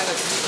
kind of